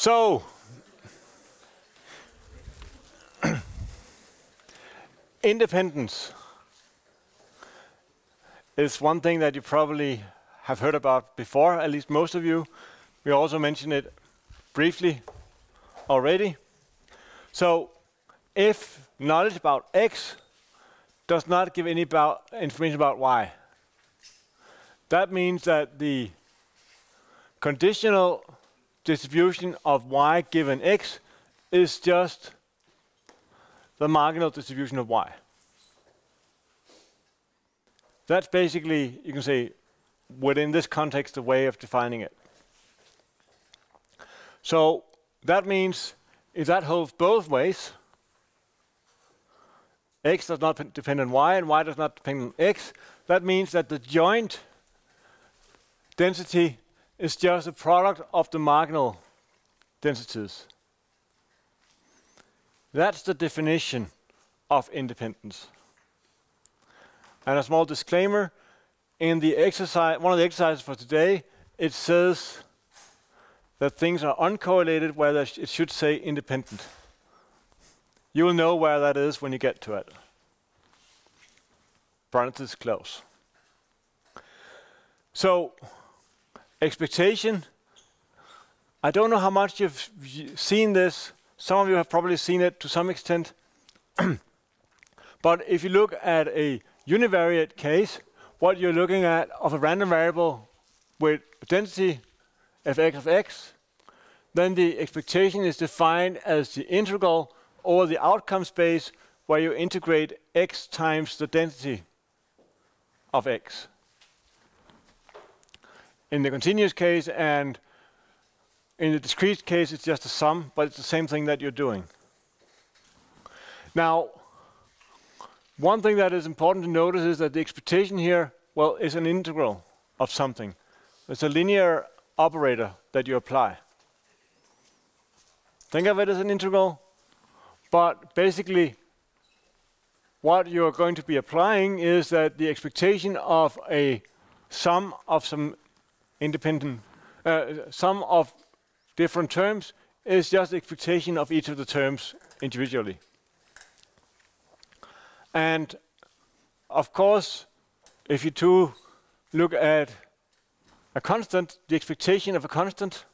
So, independence is one thing that you probably have heard about before, at least most of you. We also mentioned it briefly already. So, if knowledge about x does not give any about information about y, that means that the conditional distribution of y given x is just the marginal distribution of y. That's basically, you can say, within this context, the way of defining it. So that means if that holds both ways, x does not depend on y and y does not depend on x, that means that the joint density is just a product of the marginal densities. That's the definition of independence. And a small disclaimer, in the exercise, one of the exercises for today, it says that things are uncorrelated where it should say independent. You will know where that is when you get to it. Parenthesis close. So, expectation. I don't know how much you've seen this. Some of you have probably seen it to some extent. but if you look at a univariate case, what you're looking at of a random variable with density fx of x, then the expectation is defined as the integral over the outcome space where you integrate x times the density of x in the continuous case and in the discrete case it's just a sum, but it's the same thing that you're doing. Now, one thing that is important to notice is that the expectation here, well, is an integral of something. It's a linear operator that you apply. Think of it as an integral, but basically what you're going to be applying is that the expectation of a sum of some independent uh, sum of different terms is just expectation of each of the terms individually. And of course, if you do look at a constant, the expectation of a constant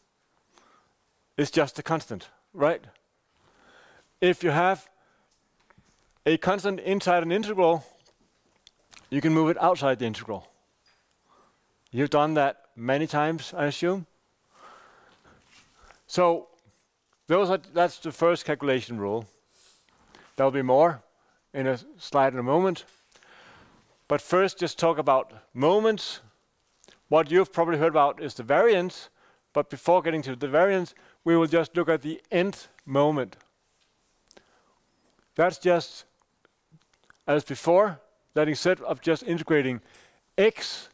is just a constant, right? If you have a constant inside an integral, you can move it outside the integral. You've done that many times, I assume. So those are, that's the first calculation rule. There'll be more in a slide in a moment. But first, just talk about moments. What you've probably heard about is the variance. But before getting to the variance, we will just look at the nth moment. That's just, as before, that instead of just integrating x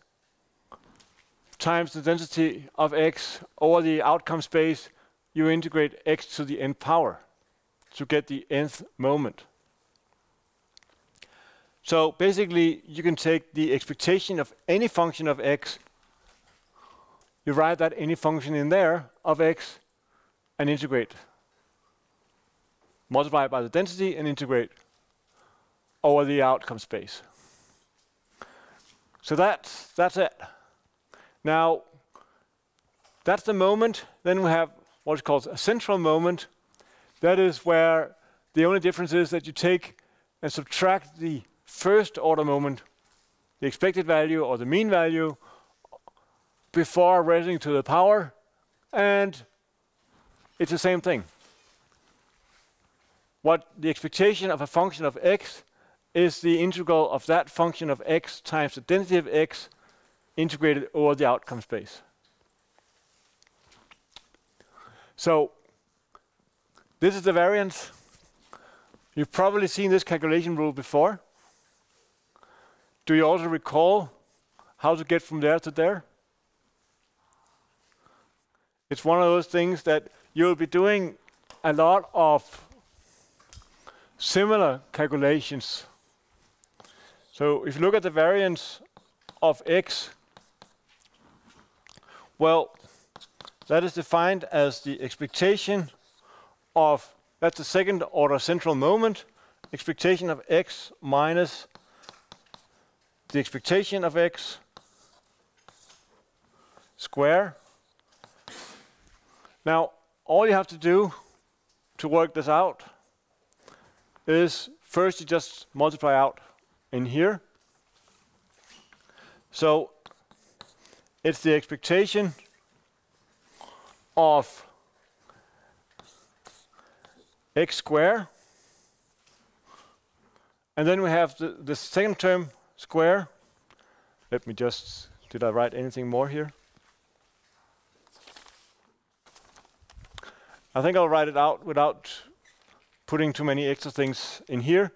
times the density of x over the outcome space, you integrate x to the n power to get the nth moment. So basically, you can take the expectation of any function of x, you write that any function in there of x, and integrate. Multiply by the density and integrate over the outcome space. So that's, that's it. Now, that's the moment. Then we have what is called a central moment. That is where the only difference is that you take and subtract the first order moment, the expected value or the mean value, before raising to the power, and it's the same thing. What the expectation of a function of x is the integral of that function of x times the density of x integrated over the outcome space. So this is the variance. You've probably seen this calculation rule before. Do you also recall how to get from there to there? It's one of those things that you'll be doing a lot of similar calculations. So if you look at the variance of x well, That is defined as the expectation of, that's the second order central moment, expectation of x minus the expectation of x square. Now, all you have to do to work this out is first you just multiply out in here. So it's the expectation of x square. And then we have the, the second term square. Let me just, did I write anything more here? I think I'll write it out without putting too many extra things in here.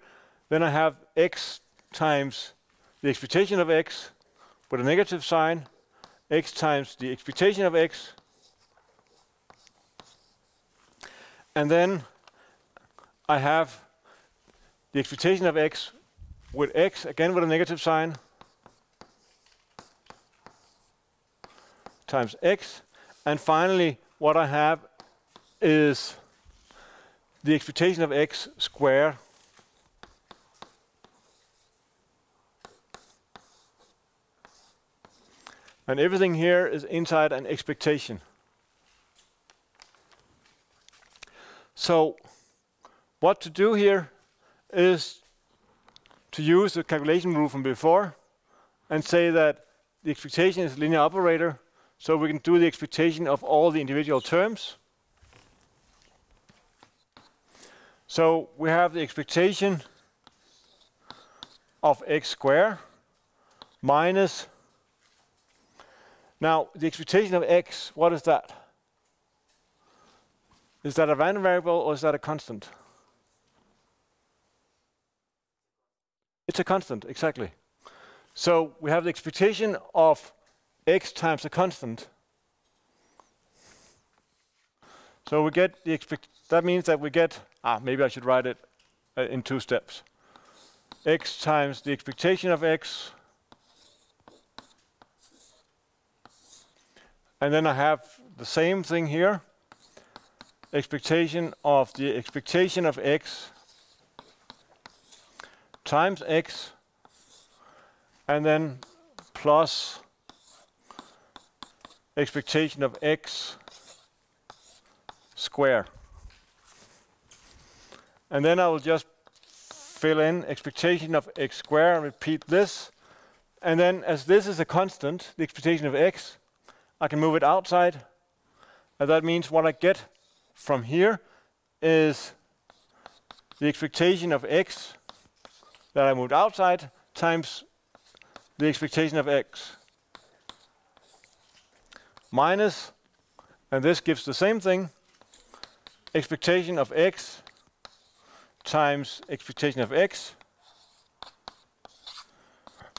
Then I have x times the expectation of x with a negative sign, x times the expectation of x, and then I have the expectation of x with x, again with a negative sign, times x, and finally what I have is the expectation of x squared And everything here is inside an expectation. So what to do here is to use the calculation rule from before and say that the expectation is a linear operator, so we can do the expectation of all the individual terms. So we have the expectation of x squared minus. Now, the expectation of x, what is that? Is that a random variable or is that a constant? It's a constant, exactly. So we have the expectation of x times a constant. So we get the expect. That means that we get Ah, maybe I should write it uh, in two steps. x times the expectation of x. And then I have the same thing here. Expectation of the expectation of x times x and then plus expectation of x square. And then I will just fill in expectation of x square, repeat this. And then as this is a constant, the expectation of x, I can move it outside. And that means what I get from here is the expectation of x that I moved outside times the expectation of x minus, and this gives the same thing, expectation of x times expectation of x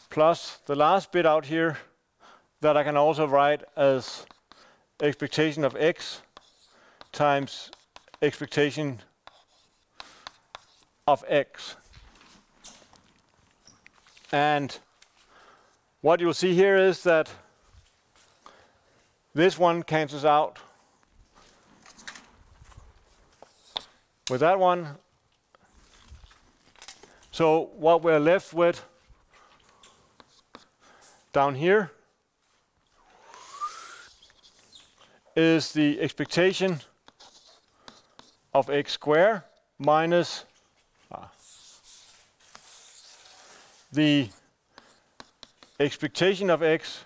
plus the last bit out here that I can also write as expectation of x times expectation of x. And what you'll see here is that this one cancels out with that one so what we're left with down here is the expectation of x squared minus ah, the expectation of x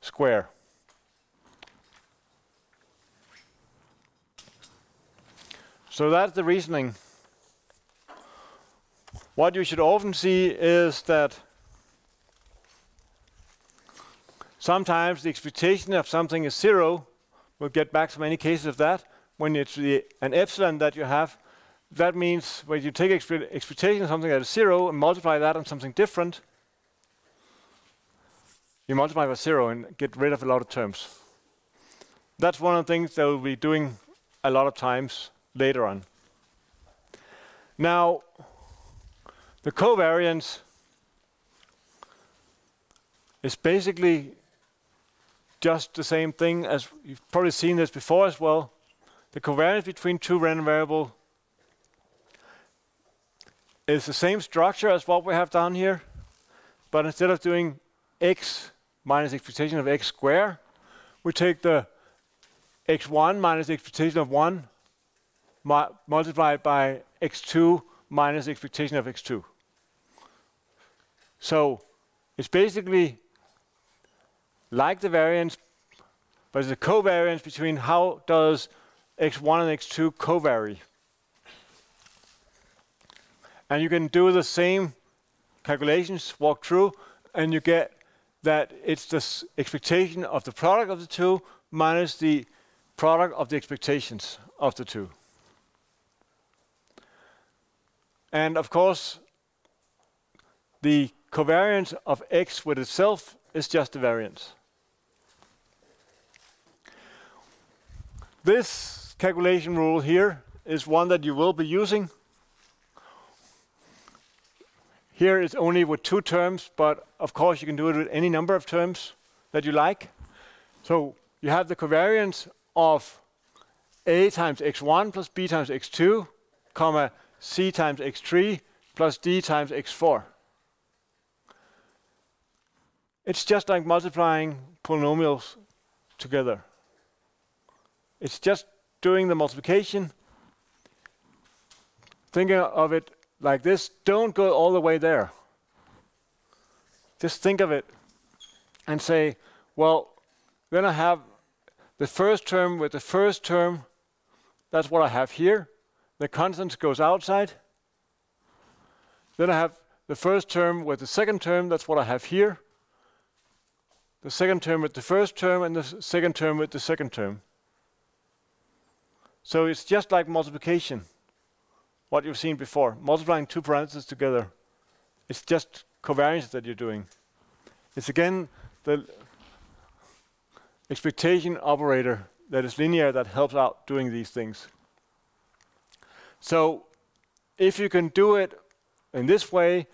square. So that's the reasoning what you should often see is that sometimes the expectation of something is zero. We'll get back to many cases of that. When it's the, an epsilon that you have, that means when you take expe expectation of something that is zero and multiply that on something different, you multiply by zero and get rid of a lot of terms. That's one of the things that we'll be doing a lot of times later on. Now, the covariance is basically just the same thing as you've probably seen this before as well. The covariance between two random variables is the same structure as what we have down here, but instead of doing x minus expectation of x squared, we take the x1 minus expectation of 1 mu multiplied by x2 minus expectation of x2. So it's basically like the variance, but it's a covariance between how does x1 and x2 covary. And you can do the same calculations, walk through, and you get that it's the expectation of the product of the two minus the product of the expectations of the two. And of course, the covariance of x with itself is just the variance. This calculation rule here is one that you will be using. Here it's only with two terms, but of course you can do it with any number of terms that you like. So you have the covariance of a times x1 plus b times x2, comma c times x3 plus d times x4. It's just like multiplying polynomials together. It's just doing the multiplication. Thinking of it like this, don't go all the way there. Just think of it and say, well, then I have the first term with the first term. That's what I have here. The constant goes outside. Then I have the first term with the second term. That's what I have here. The second term with the first term and the second term with the second term. So it's just like multiplication, what you've seen before, multiplying two parentheses together. It's just covariance that you're doing. It's again the expectation operator that is linear that helps out doing these things. So if you can do it in this way,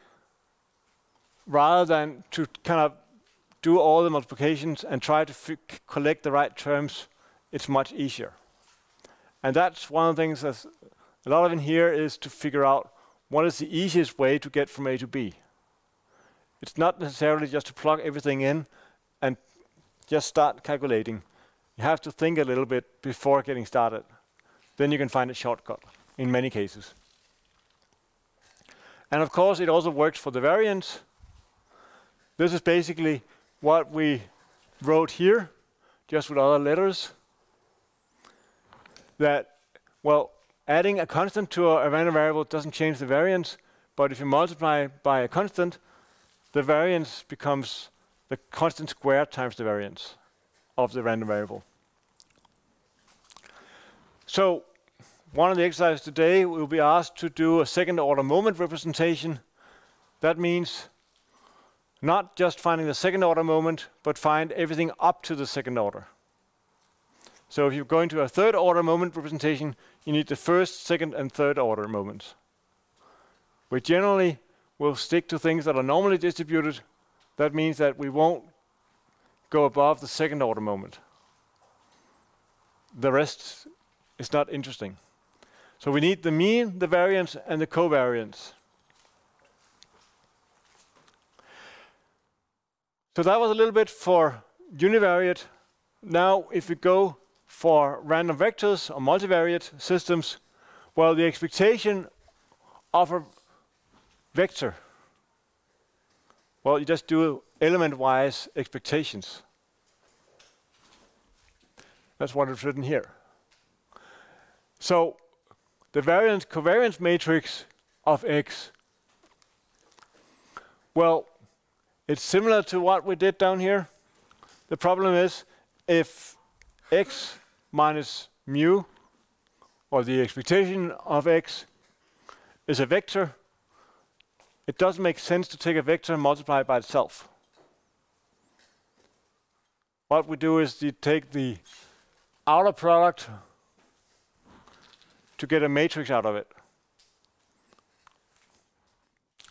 rather than to kind of do all the multiplications and try to collect the right terms, it's much easier. And that's one of the things that's a lot of in here is to figure out what is the easiest way to get from A to B. It's not necessarily just to plug everything in and just start calculating. You have to think a little bit before getting started. Then you can find a shortcut in many cases. And of course, it also works for the variance. This is basically what we wrote here, just with other letters that, well, adding a constant to a, random variable doesn't change the variance, but if you multiply by a constant, the variance becomes the constant squared times the variance of the random variable. So one of the exercises today, we'll be asked to do a second order moment representation. That means not just finding the second order moment, but find everything up to the second order. So if you're going to a third order moment representation, you need the first, second, and third order moments. We generally will stick to things that are normally distributed. That means that we won't go above the second order moment. The rest is not interesting. So we need the mean, the variance, and the covariance. So that was a little bit for univariate. Now, if we go for random vectors or multivariate systems, well, the expectation of a vector, well, you just do element-wise expectations. That's what is written here. So the variance covariance matrix of X, well, it's similar to what we did down here. The problem is if X minus mu, or the expectation of x, is a vector, it doesn't make sense to take a vector and multiply it by itself. What we do is we take the outer product to get a matrix out of it.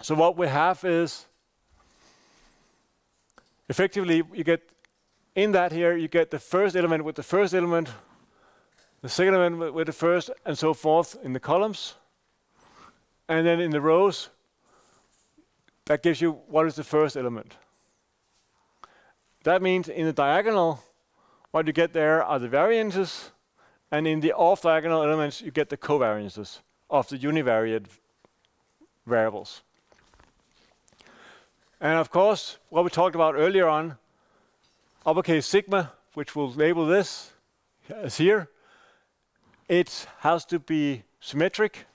So what we have is effectively you get in that here, you get the first element with the first element, the second element with, with the first, and so forth in the columns. And then in the rows, that gives you what is the first element. That means in the diagonal, what you get there are the variances, and in the off-diagonal elements, you get the covariances of the univariate variables. And of course, what we talked about earlier on, uppercase sigma, which we'll label this as here, it has to be symmetric.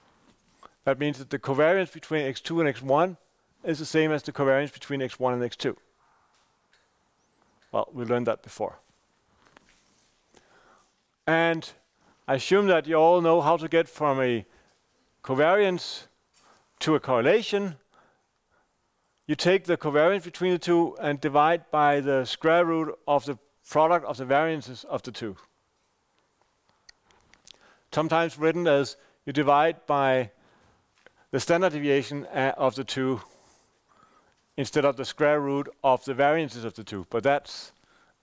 That means that the covariance between x2 and x1 is the same as the covariance between x1 and x2. Well, we learned that before. And I assume that you all know how to get from a covariance to a correlation. You take the covariance between the two and divide by the square root of the product of the variances of the two. Sometimes written as you divide by the standard deviation of the two instead of the square root of the variances of the two. But that's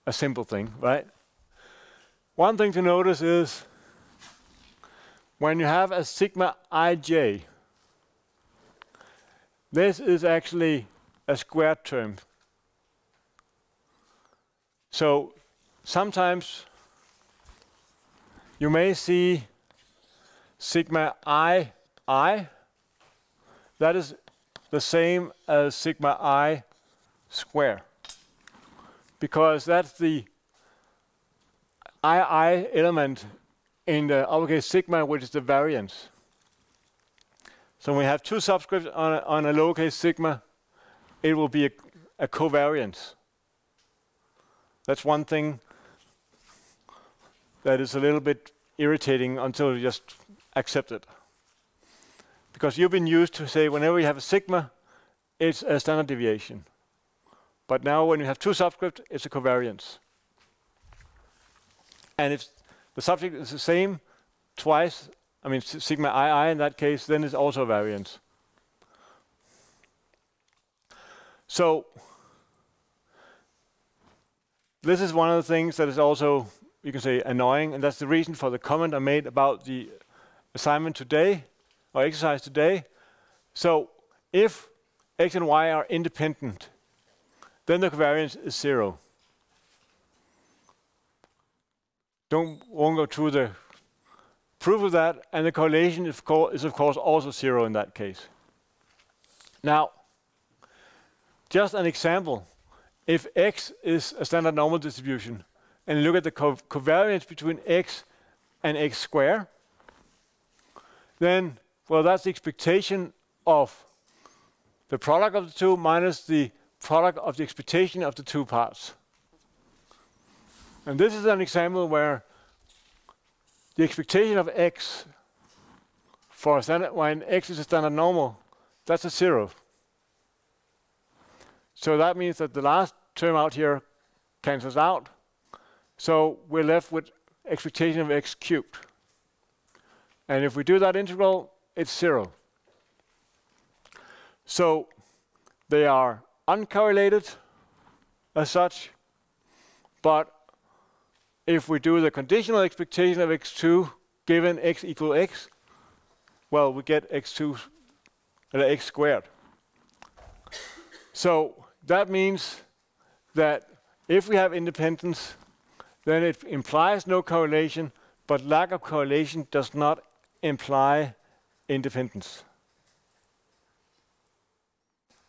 a simple thing, right? One thing to notice is when you have a sigma ij, this is actually a squared term. So sometimes you may see sigma i i. That is the same as sigma i square. Because that's the ii element in the uppercase sigma, which is the variance. So when we have two subscripts on a, on a lowercase sigma, it will be a, a covariance. That's one thing that is a little bit irritating until you just accept it. Because you've been used to say whenever you have a sigma, it's a standard deviation. But now when you have two subscripts, it's a covariance. And if the subject is the same twice, I mean sigma ii in that case, then it's also a variance. So this is one of the things that is also, you can say, annoying, and that's the reason for the comment I made about the assignment today or exercise today. So if x and y are independent, then the covariance is zero. Don't won't go through the proof of that, and the correlation is, is of course also zero in that case. Now, just an example, if x is a standard normal distribution, and look at the co covariance between x and x squared, then well, that's the expectation of the product of the two minus the product of the expectation of the two parts. And this is an example where the expectation of x for standard, when x is a standard normal, that's a zero. So that means that the last term out here cancels out. So we're left with expectation of x cubed. And if we do that integral, it's zero. So they are uncorrelated as such, but if we do the conditional expectation of x2 given x equal x, well, we get x2, uh, x squared. So that means that if we have independence, then it implies no correlation, but lack of correlation does not imply independence.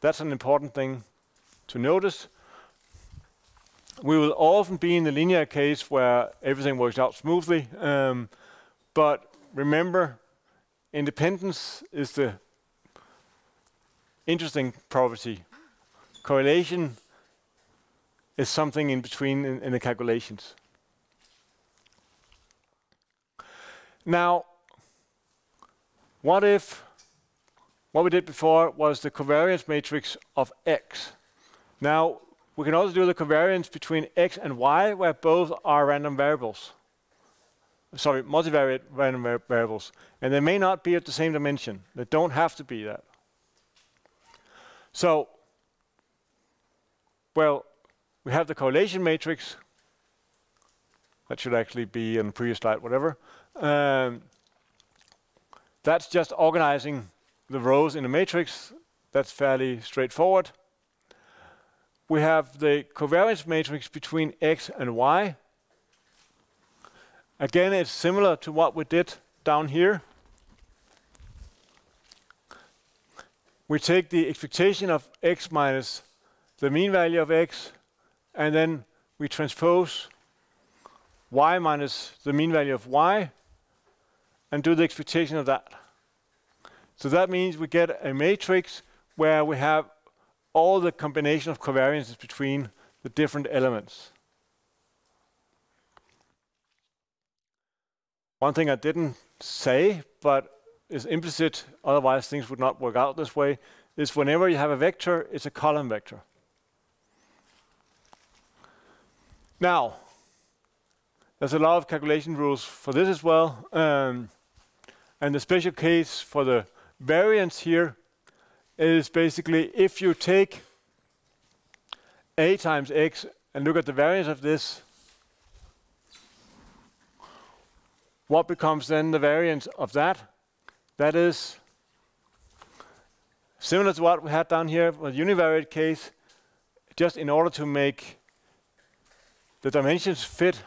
That's an important thing to notice. We will often be in the linear case where everything works out smoothly, um, but remember, independence is the interesting property. Correlation is something in between in, in the calculations. Now, what if what we did before was the covariance matrix of x? Now, we can also do the covariance between x and y, where both are random variables. Sorry, multivariate random var variables. And they may not be at the same dimension. They don't have to be that. So, well, we have the correlation matrix, That should actually be in the previous slide, whatever. Um, that's just organizing the rows in a matrix. That's fairly straightforward. We have the covariance matrix between x and y. Again, it's similar to what we did down here. We take the expectation of x minus the mean value of x, and then we transpose y minus the mean value of y, and do the expectation of that. So that means we get a matrix where we have all the combination of covariances between the different elements. One thing I didn't say, but is implicit, otherwise things would not work out this way, is whenever you have a vector, it's a column vector. Now, there's a lot of calculation rules for this as well. Um, and the special case for the variance here is basically if you take a times x and look at the variance of this, what becomes then the variance of that? That is similar to what we had down here with univariate case, just in order to make the dimensions fit.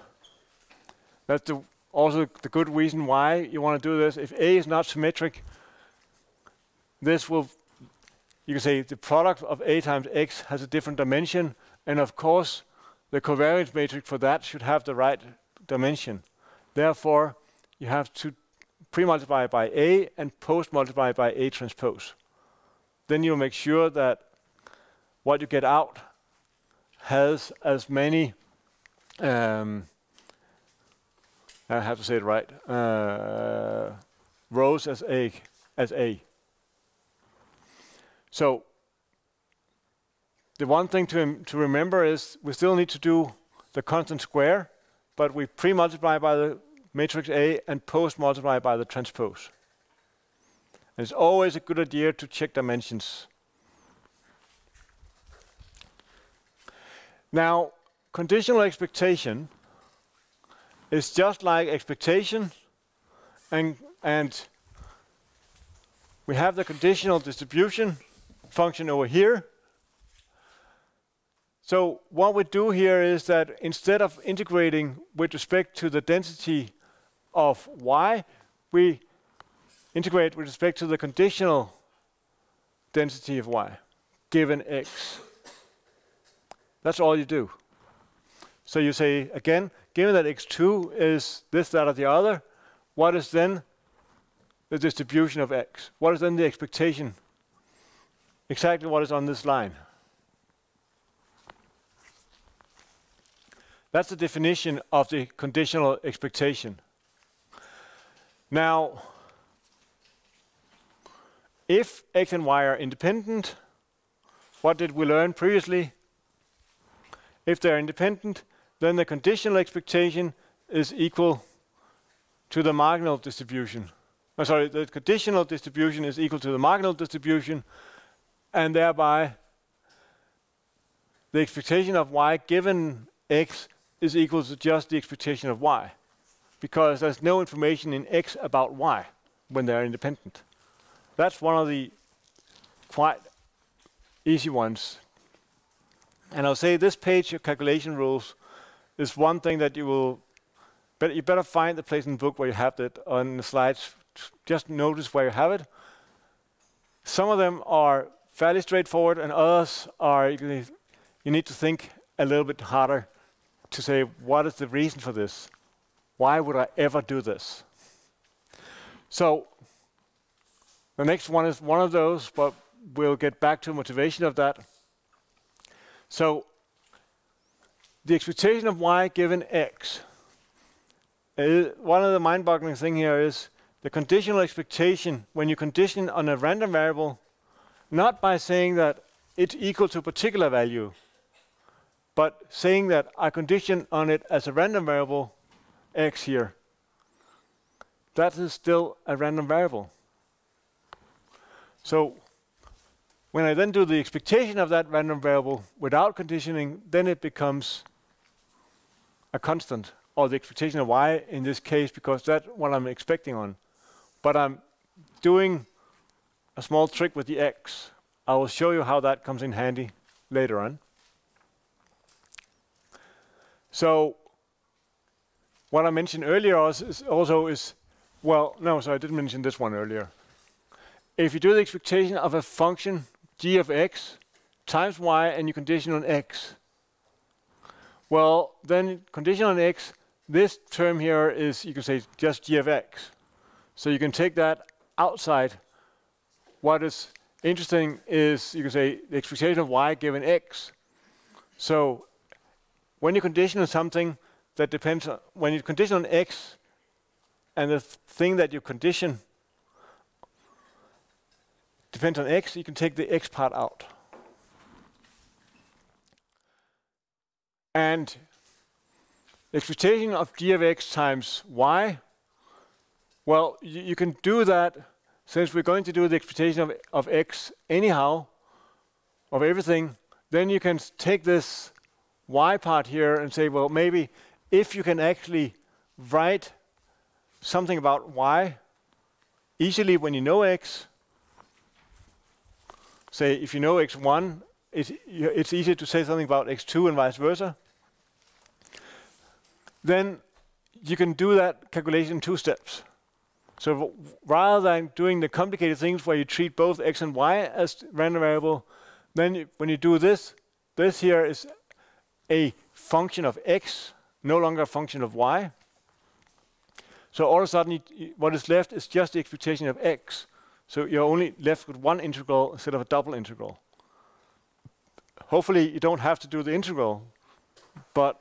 That's the, also the good reason why you want to do this. If A is not symmetric, this will, you can say the product of A times X has a different dimension, and of course, the covariance matrix for that should have the right dimension. Therefore, you have to pre-multiply by A and post-multiply by A transpose. Then you'll make sure that what you get out has as many, um, I have to say it right, uh, rows as A. As A. So the one thing to, to remember is we still need to do the constant square, but we pre-multiply by the matrix A and post-multiply by the transpose. And it's always a good idea to check dimensions. Now, conditional expectation is just like expectation, and, and we have the conditional distribution function over here. So what we do here is that instead of integrating with respect to the density of y, we integrate with respect to the conditional density of y given x. That's all you do. So you say, again, given that x2 is this, that, or the other, what is then the distribution of x? What is then the expectation? Exactly what is on this line. That's the definition of the conditional expectation. Now, if x and y are independent, what did we learn previously? If they're independent, then the conditional expectation is equal to the marginal distribution. Oh, sorry, the conditional distribution is equal to the marginal distribution, and thereby the expectation of y given x is equal to just the expectation of y because there's no information in X about Y when they're independent. That's one of the quite easy ones. And I'll say this page of calculation rules is one thing that you will, but you better find the place in the book where you have it on the slides. Just notice where you have it. Some of them are fairly straightforward, and others are you need to think a little bit harder to say what is the reason for this. Why would I ever do this? So the next one is one of those, but we'll get back to motivation of that. So the expectation of y given x. Is, one of the mind-boggling thing here is the conditional expectation when you condition on a random variable, not by saying that it's equal to a particular value, but saying that I condition on it as a random variable x here. That is still a random variable. So when I then do the expectation of that random variable without conditioning, then it becomes a constant or the expectation of y in this case because that's what I'm expecting on. But I'm doing a small trick with the x. I will show you how that comes in handy later on. So what I mentioned earlier is also is, well, no, so I didn't mention this one earlier. If you do the expectation of a function g of x times y and you condition on x, well, then condition on x, this term here is, you can say, just g of x. So you can take that outside. What is interesting is, you can say, the expectation of y given x. So when you condition on something that depends on, when you condition on x, and the th thing that you condition depends on x, you can take the x part out. And the expectation of g of x times y, well, you, can do that since we're going to do the expectation of, of x anyhow, of everything, then you can take this y part here and say, well, maybe if you can actually write something about y easily when you know x, say if you know x1, it's, it's easy to say something about x2 and vice versa, then you can do that calculation in two steps. So rather than doing the complicated things where you treat both x and y as random variable, then you, when you do this, this here is a function of x, no longer a function of y. So all of a sudden, you, what is left is just the expectation of x. So you're only left with one integral instead of a double integral. Hopefully, you don't have to do the integral, but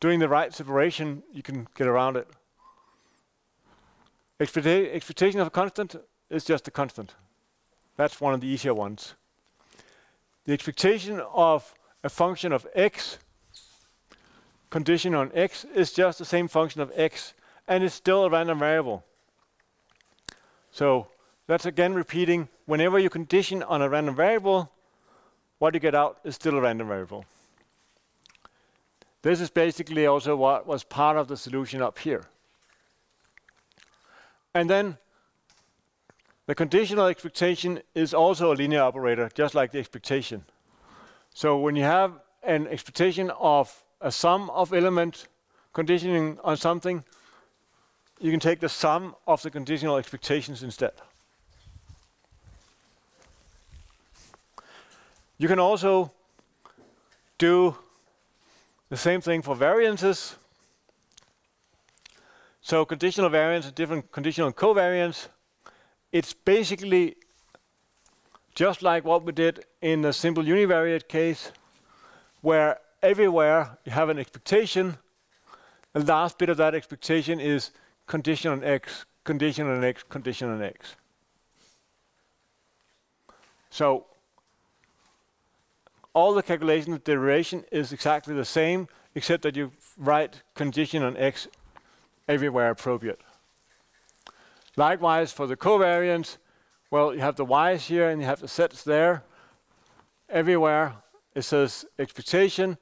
doing the right separation, you can get around it. Expecta expectation of a constant is just a constant. That's one of the easier ones. The expectation of a function of x, condition on x, is just the same function of x, and it's still a random variable. So that's again repeating, whenever you condition on a random variable, what you get out is still a random variable. This is basically also what was part of the solution up here. And then the conditional expectation is also a linear operator, just like the expectation. So when you have an expectation of a sum of element conditioning on something, you can take the sum of the conditional expectations instead. You can also do the same thing for variances. So conditional variance and different conditional covariance. It's basically just like what we did in the simple univariate case, where everywhere you have an expectation, the last bit of that expectation is condition on x, condition on x, condition on x. So all the calculation of derivation is exactly the same, except that you write condition on x everywhere appropriate. Likewise, for the covariance, well, you have the y's here and you have the sets there. Everywhere it says expectation.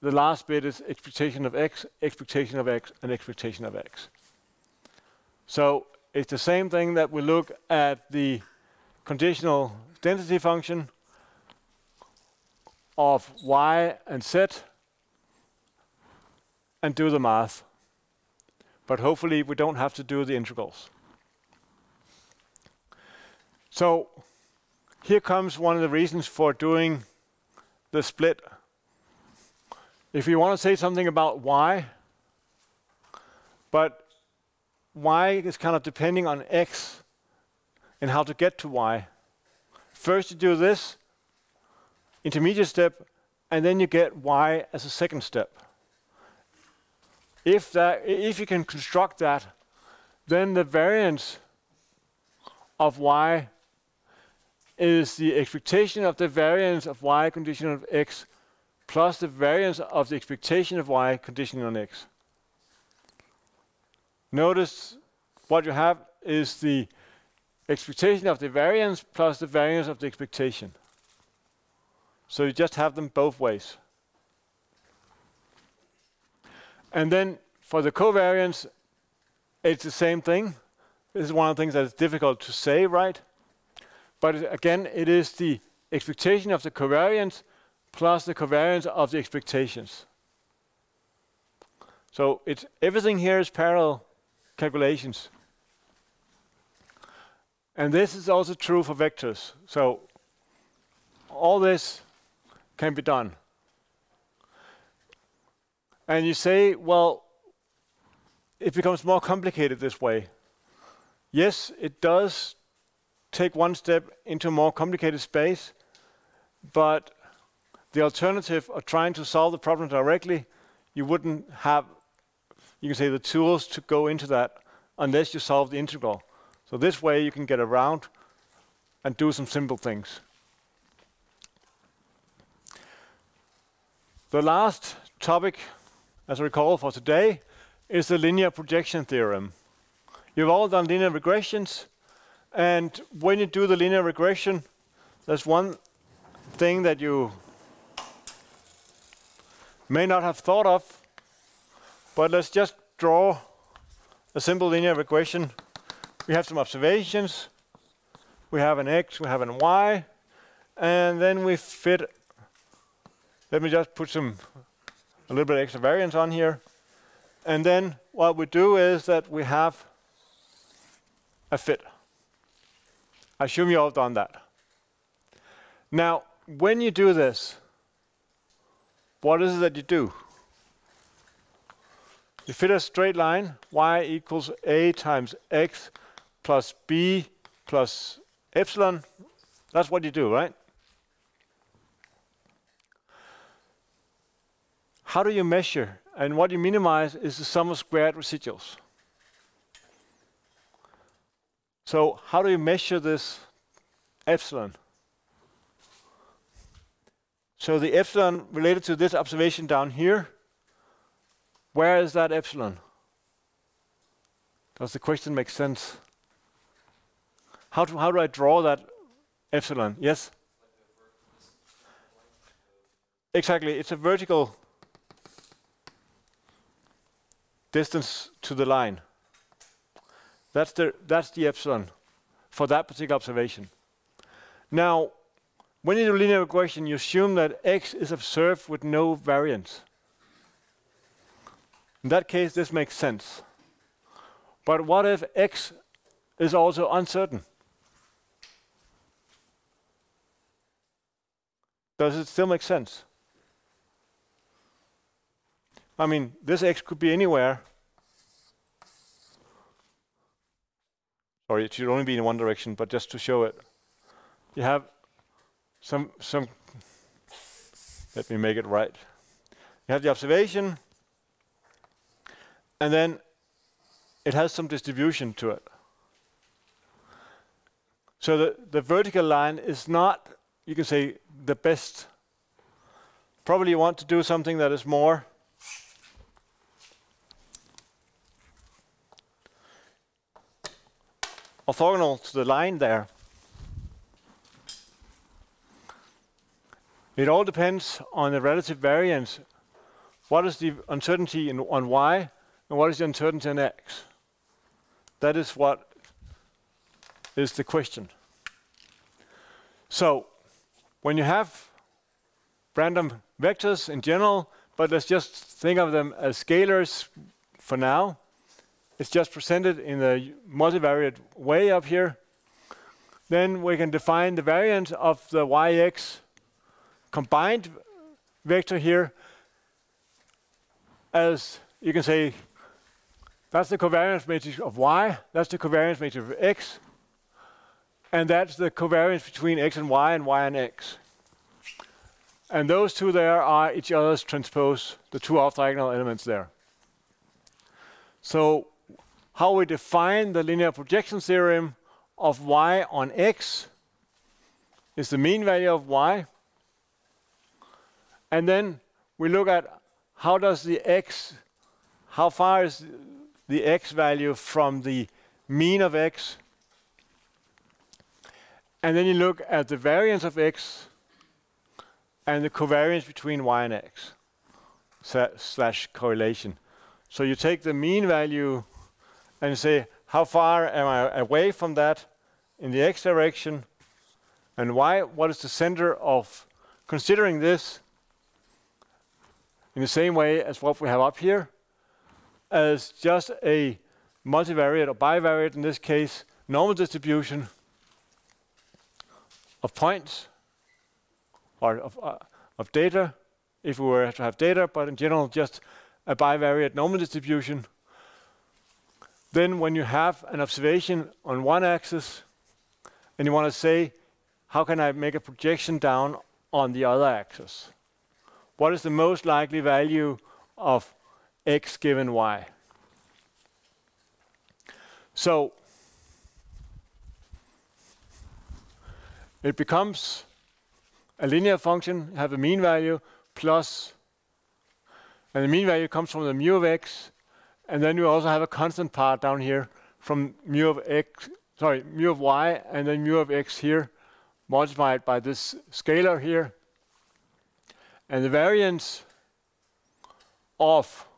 The last bit is expectation of x, expectation of x, and expectation of x. So it's the same thing that we look at the conditional density function of y and z and do the math. But hopefully we don't have to do the integrals. So here comes one of the reasons for doing the split. If you want to say something about y, but y is kind of depending on x and how to get to y. First you do this intermediate step, and then you get y as a second step. If, that, if you can construct that, then the variance of y is the expectation of the variance of y condition of x plus the variance of the expectation of y conditioning on x. Notice what you have is the expectation of the variance plus the variance of the expectation. So you just have them both ways. And then for the covariance, it's the same thing. This is one of the things that is difficult to say, right? But again, it is the expectation of the covariance plus the covariance of the expectations. So it's everything here is parallel calculations. And this is also true for vectors. So all this can be done. And you say, well, it becomes more complicated this way. Yes, it does take one step into a more complicated space, but the alternative of trying to solve the problem directly, you wouldn't have, you can say, the tools to go into that unless you solve the integral. So this way you can get around and do some simple things. The last topic, as I recall for today, is the linear projection theorem. You've all done linear regressions, and when you do the linear regression, there's one thing that you may not have thought of, but let's just draw a simple linear regression. We have some observations, we have an x, we have an y, and then we fit, let me just put some, a little bit extra variance on here. And then what we do is that we have a fit. I assume you all have done that. Now, when you do this, what is it that you do? You fit a straight line, y equals a times x plus b plus epsilon. That's what you do, right? How do you measure? And what you minimize is the sum of squared residuals. So how do you measure this epsilon? So the epsilon related to this observation down here, where is that epsilon? Does the question make sense? How do, how do I draw that epsilon? Yes? Exactly, it's a vertical distance to the line. That's the, that's the epsilon for that particular observation. Now, when you do linear regression, you assume that x is observed with no variance. In that case, this makes sense. But what if x is also uncertain? Does it still make sense? I mean, this x could be anywhere. Sorry, it should only be in one direction, but just to show it. You have some, some, let me make it right. You have the observation, and then it has some distribution to it. So the, the vertical line is not, you can say, the best. Probably you want to do something that is more orthogonal to the line there. It all depends on the relative variance. What is the uncertainty in, on y, and what is the uncertainty in x? That is what is the question. So, when you have random vectors in general, but let's just think of them as scalars for now, it's just presented in a multivariate way up here. Then we can define the variance of the yx combined vector here as you can say that's the covariance matrix of y, that's the covariance matrix of x, and that's the covariance between x and y and y and x. And those two there are each other's transpose, the two off-diagonal elements there. So how we define the linear projection theorem of y on x is the mean value of y. And then we look at how does the x, how far is the x value from the mean of x. And then you look at the variance of x and the covariance between y and x slash correlation. So you take the mean value and you say, how far am I away from that in the x direction? And why, what is the center of considering this in the same way as what we have up here, as just a multivariate or bivariate in this case, normal distribution of points or of, uh, of data, if we were to have data, but in general just a bivariate normal distribution. Then when you have an observation on one axis and you want to say, how can I make a projection down on the other axis? What is the most likely value of x given y? So it becomes a linear function, have a mean value plus, and the mean value comes from the mu of x, and then you also have a constant part down here from mu of x, sorry, mu of y, and then mu of x here, multiplied by this scalar here. And the variance of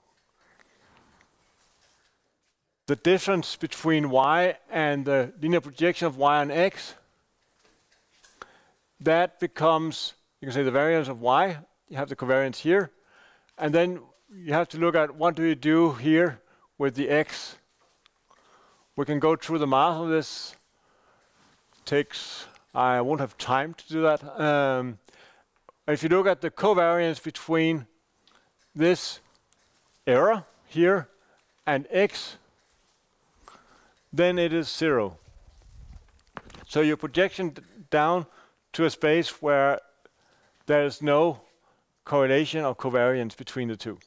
the difference between y and the linear projection of y on x, that becomes, you can say the variance of y, you have the covariance here, and then you have to look at what do you do here with the x. We can go through the math of this. Takes, I won't have time to do that. Um, if you look at the covariance between this error here and x, then it is zero. So your projection down to a space where there is no correlation or covariance between the two.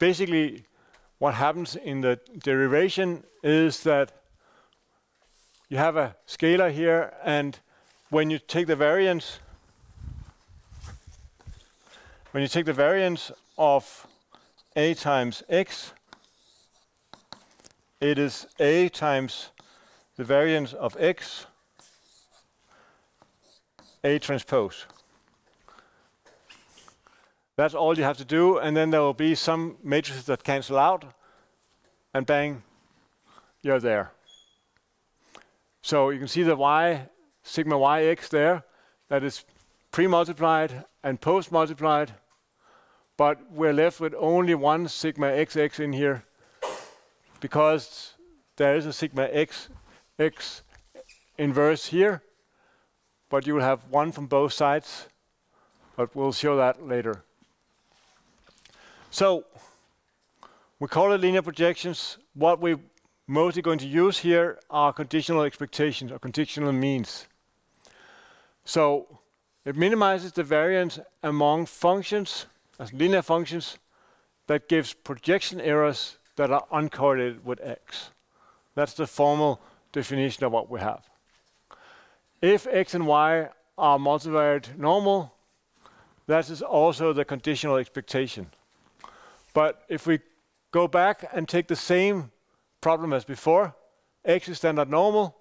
Basically, what happens in the derivation is that you have a scalar here, and when you take the variance, when you take the variance of a times x, it is a times the variance of x, a transpose. That's all you have to do, and then there will be some matrices that cancel out, and bang, you're there. So you can see the y, sigma yx there, that is pre-multiplied and post-multiplied, but we're left with only one sigma xx in here because there is a sigma x, x inverse here, but you will have one from both sides, but we'll show that later. So we call it linear projections. What we're mostly going to use here are conditional expectations or conditional means. So it minimizes the variance among functions, as linear functions, that gives projection errors that are uncorrelated with x. That's the formal definition of what we have. If x and y are multivariate normal, that is also the conditional expectation. But if we go back and take the same problem as before, x is standard normal,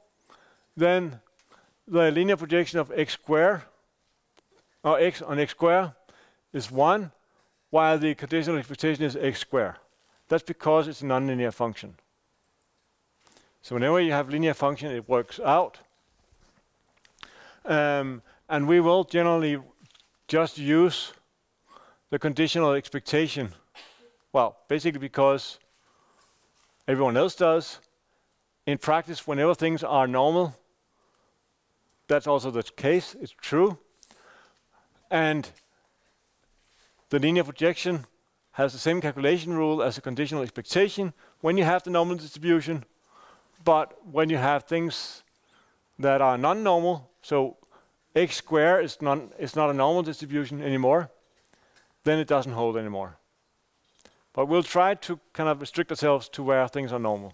then the linear projection of x squared, or x on x squared, is 1, while the conditional expectation is x squared. That's because it's a nonlinear function. So whenever you have linear function, it works out. Um, and we will generally just use the conditional expectation well, basically because everyone else does. In practice, whenever things are normal, that's also the case, it's true. And the linear projection has the same calculation rule as a conditional expectation when you have the normal distribution, but when you have things that are non-normal, so x squared is, is not a normal distribution anymore, then it doesn't hold anymore. But we'll try to kind of restrict ourselves to where things are normal.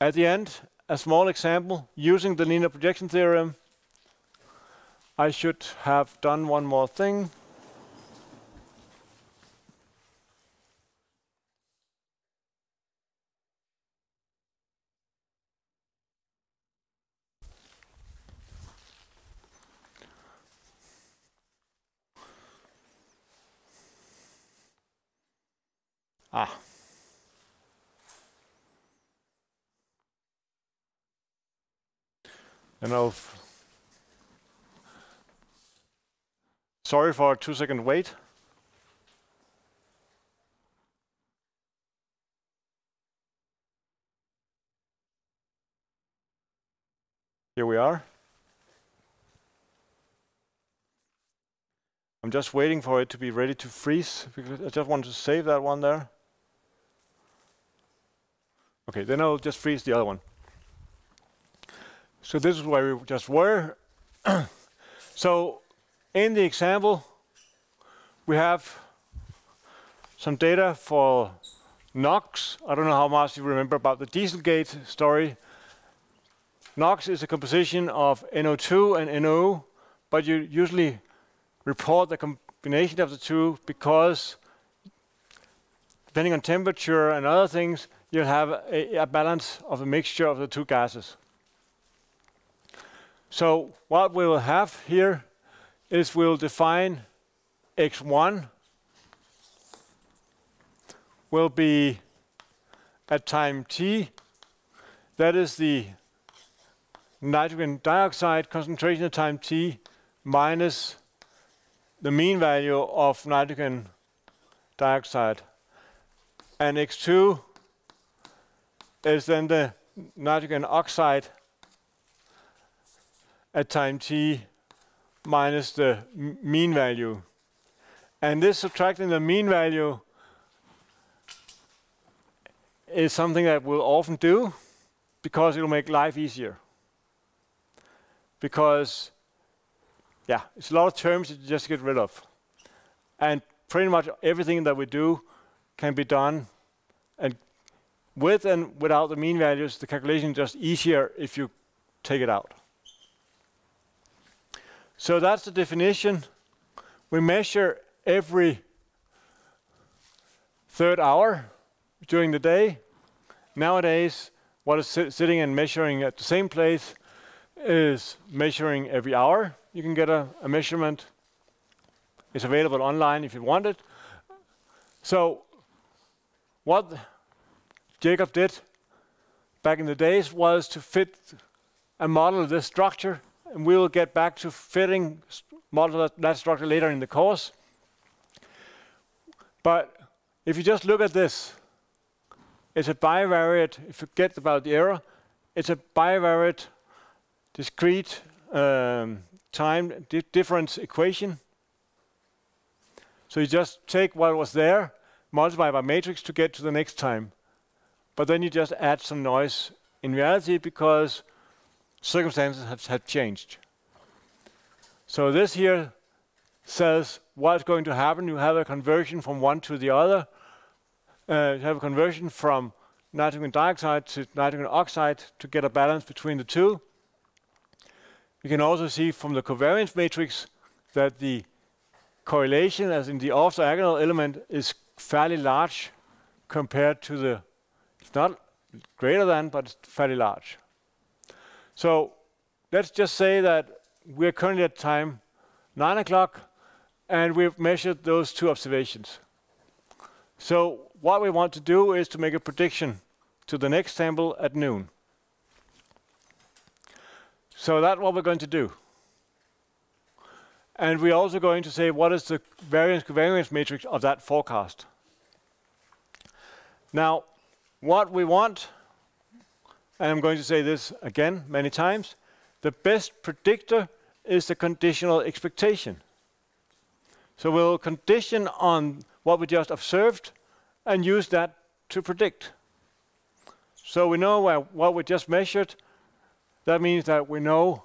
At the end, a small example using the linear projection theorem. I should have done one more thing. Ah. And I'll sorry for a two second wait. Here we are. I'm just waiting for it to be ready to freeze because I just want to save that one there. Okay, then I'll just freeze the other one. So this is where we just were. so in the example, we have some data for NOx. I don't know how much you remember about the Dieselgate story. NOx is a composition of NO2 and NO, but you usually report the combination of the two because depending on temperature and other things, you'll have a, a balance of a mixture of the two gases. So what we will have here is we'll define x1 will be at time t. That is the nitrogen dioxide concentration at time t minus the mean value of nitrogen dioxide. And X2 is then the nitrogen oxide at time t minus the mean value. And this subtracting the mean value is something that we'll often do because it'll make life easier. Because yeah, it's a lot of terms that you just get rid of. And pretty much everything that we do can be done with and without the mean values, the calculation is just easier if you take it out. So that's the definition. We measure every third hour during the day. Nowadays, what is sitting and measuring at the same place is measuring every hour you can get a, a measurement. It's available online if you want it. So what Jacob did back in the days was to fit a model of this structure, and we will get back to fitting model that, that structure later in the course. But if you just look at this, it's a bivariate, if you get about the error, it's a bivariate discrete um, time di difference equation. So you just take what was there, multiply by matrix to get to the next time. But then you just add some noise in reality because circumstances have, have changed. So this here says what's going to happen. You have a conversion from one to the other. Uh, you have a conversion from nitrogen dioxide to nitrogen oxide to get a balance between the two. You can also see from the covariance matrix that the correlation, as in the off-diagonal element, is fairly large compared to the, not greater than, but it's fairly large. So let's just say that we're currently at time 9 o'clock, and we've measured those two observations. So what we want to do is to make a prediction to the next sample at noon. So that's what we're going to do. And we're also going to say what is the variance covariance matrix of that forecast. Now, what we want, and I'm going to say this again many times, the best predictor is the conditional expectation. So we'll condition on what we just observed and use that to predict. So we know what we just measured that means that we know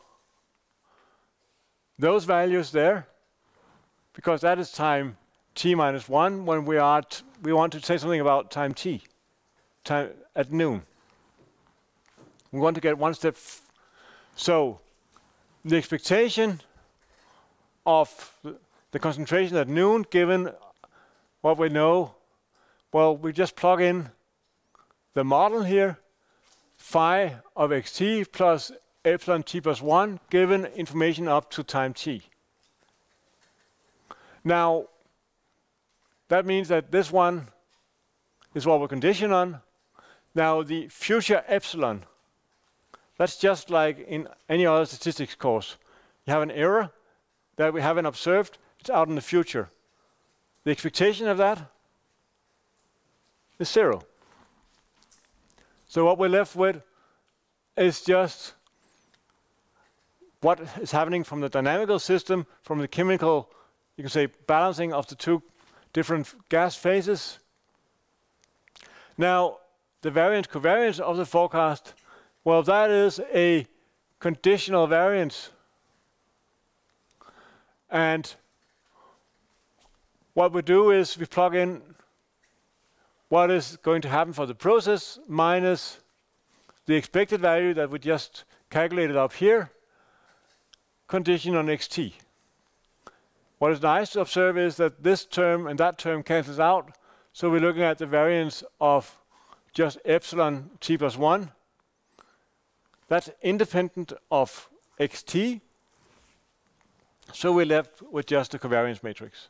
those values there, because that is time t minus 1 when we are we want to say something about time t, time at noon. We want to get one step. so the expectation of the concentration at noon, given what we know, well, we just plug in the model here, phi of xt plus epsilon t plus 1 given information up to time t. Now, that means that this one is what we're conditioned on. Now the future epsilon, that's just like in any other statistics course. You have an error that we haven't observed, it's out in the future. The expectation of that is zero. So what we're left with is just what is happening from the dynamical system, from the chemical, you can say, balancing of the two different gas phases. Now, the variance covariance of the forecast, well, that is a conditional variance. And what we do is we plug in what is going to happen for the process minus the expected value that we just calculated up here, condition on xt. What is nice to observe is that this term and that term cancels out, so we're looking at the variance of just epsilon t plus 1. That's independent of xt, so we're left with just the covariance matrix.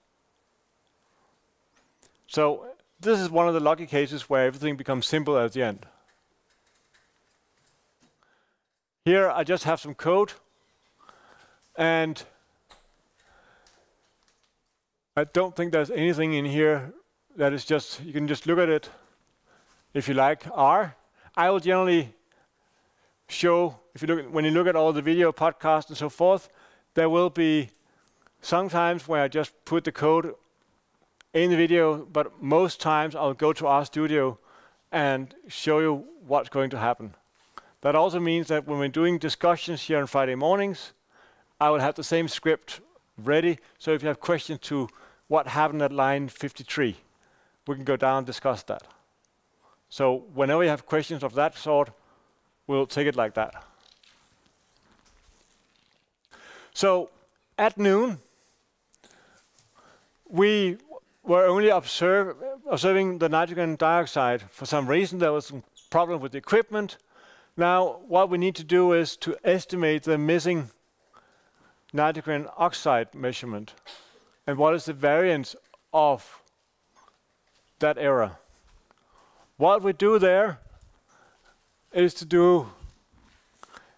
So this is one of the lucky cases where everything becomes simple at the end. Here I just have some code and I don't think there's anything in here that is just, you can just look at it if you like R. I will generally show, if you look, when you look at all the video podcasts and so forth, there will be sometimes where I just put the code in the video, but most times I'll go to RStudio and show you what's going to happen. That also means that when we're doing discussions here on Friday mornings, I will have the same script ready. So if you have questions to what happened at line 53, we can go down and discuss that. So whenever you have questions of that sort, we'll take it like that. So at noon, we were only observe, observing the nitrogen dioxide. For some reason, there was some problem with the equipment. Now, what we need to do is to estimate the missing nitrogen oxide measurement. And what is the variance of that error? What we do there is to do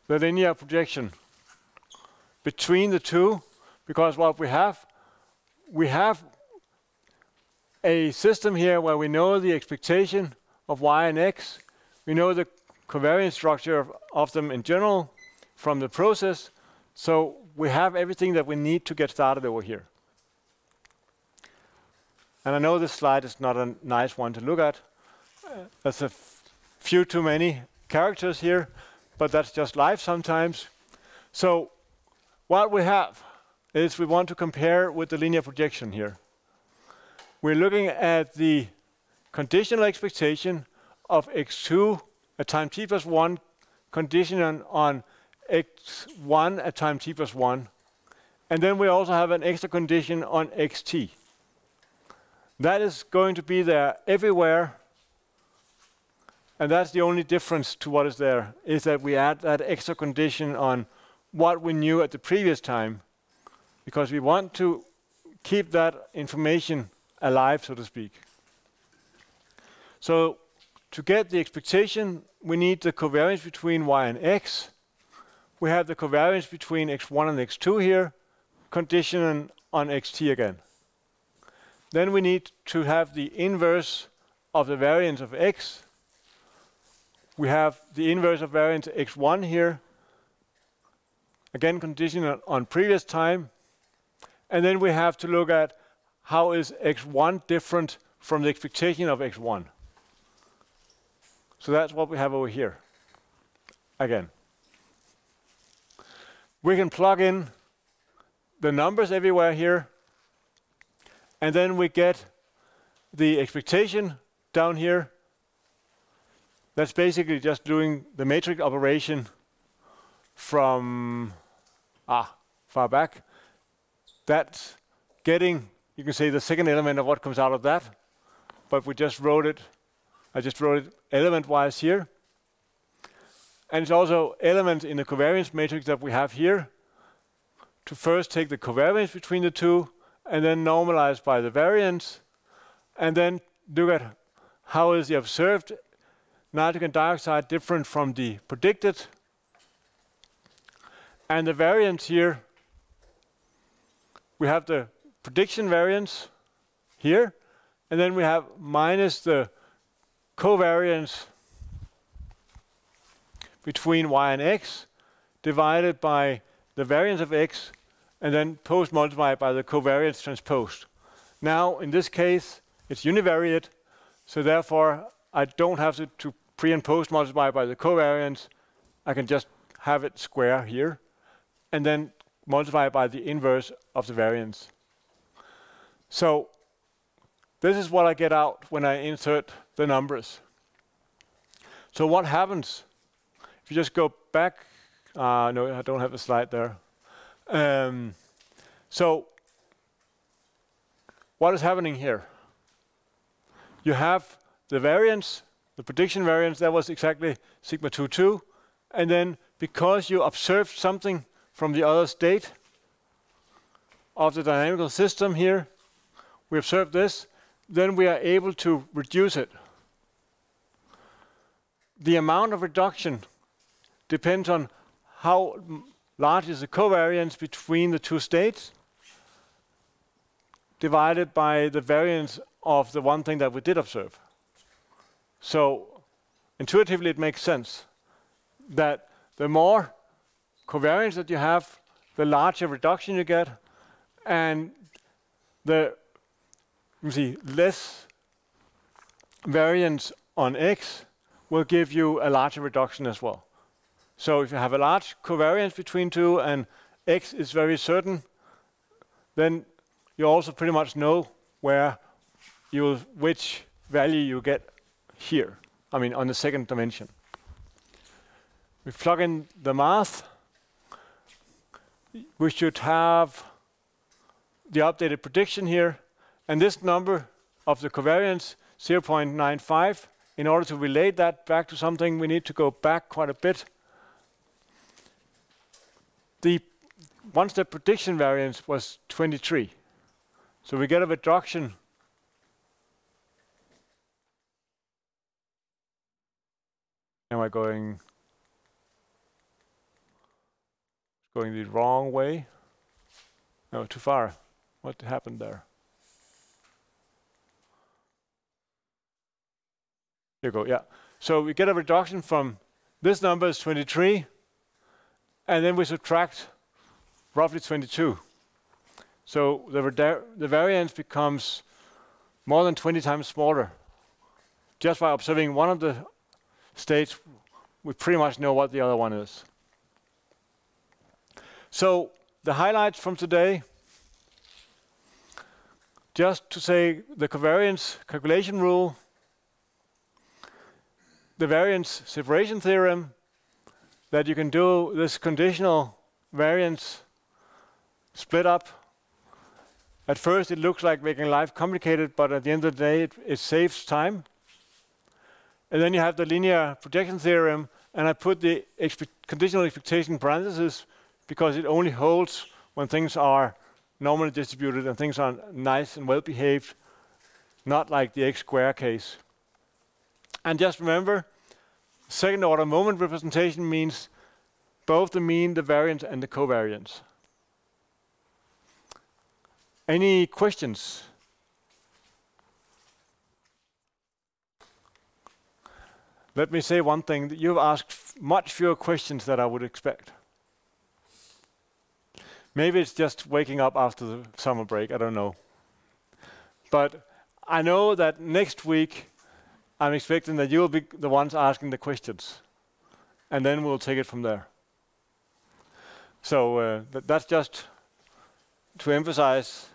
the linear projection between the two, because what we have, we have a system here where we know the expectation of y and x, we know the covariance structure of, of them in general from the process, so we have everything that we need to get started over here. And I know this slide is not a nice one to look at. There's a few too many characters here, but that's just life sometimes. So what we have is we want to compare with the linear projection here we're looking at the conditional expectation of x2 at time t plus 1 conditioned on x1 at time t plus 1. And then we also have an extra condition on xt. That is going to be there everywhere. And that's the only difference to what is there, is that we add that extra condition on what we knew at the previous time, because we want to keep that information alive, so to speak. So to get the expectation, we need the covariance between y and x. We have the covariance between x1 and x2 here, conditioned on xt again. Then we need to have the inverse of the variance of x. We have the inverse of variance x1 here, again conditional on previous time. And then we have to look at how is x1 different from the expectation of x1? So that's what we have over here. Again. We can plug in the numbers everywhere here, and then we get the expectation down here. That's basically just doing the matrix operation from ah, far back. That's getting you can say the second element of what comes out of that, but we just wrote it, I just wrote it element-wise here. And it's also element in the covariance matrix that we have here to first take the covariance between the two and then normalize by the variance and then look at how is the observed nitrogen dioxide different from the predicted. And the variance here, we have the prediction variance here, and then we have minus the covariance between y and x divided by the variance of x and then post multiplied by the covariance transposed. Now, in this case, it's univariate, so therefore I don't have to, to pre and post multiply by the covariance. I can just have it square here and then multiply by the inverse of the variance. So this is what I get out when I insert the numbers. So what happens if you just go back? Uh, no, I don't have a slide there. Um, so what is happening here? You have the variance, the prediction variance, that was exactly sigma 2, 2. And then because you observed something from the other state of the dynamical system here, we observe this, then we are able to reduce it. The amount of reduction depends on how large is the covariance between the two states divided by the variance of the one thing that we did observe. So intuitively, it makes sense that the more covariance that you have, the larger reduction you get, and the you see less variance on x will give you a larger reduction as well. So if you have a large covariance between two and x is very certain, then you also pretty much know where you which value you get here. I mean on the second dimension. We plug in the math. We should have the updated prediction here, and this number of the covariance 0.95. In order to relate that back to something, we need to go back quite a bit the once the prediction variance was 23. So we get a reduction Am I going going the wrong way? No, too far. What happened there? Here you go, yeah. So we get a reduction from this number is 23 and then we subtract roughly 22. So the, the variance becomes more than 20 times smaller. Just by observing one of the states, we pretty much know what the other one is. So the highlights from today, just to say the covariance calculation rule, the variance separation theorem, that you can do this conditional variance split up. At first, it looks like making life complicated, but at the end of the day, it, it saves time. And then you have the linear projection theorem, and I put the conditional expectation parentheses because it only holds when things are normally distributed and things are nice and well behaved, not like the x square case. And just remember, Second order moment representation means both the mean, the variance, and the covariance. Any questions? Let me say one thing. You've asked much fewer questions than I would expect. Maybe it's just waking up after the summer break, I don't know. But I know that next week I'm expecting that you will be the ones asking the questions, and then we'll take it from there. So uh, th that's just to emphasize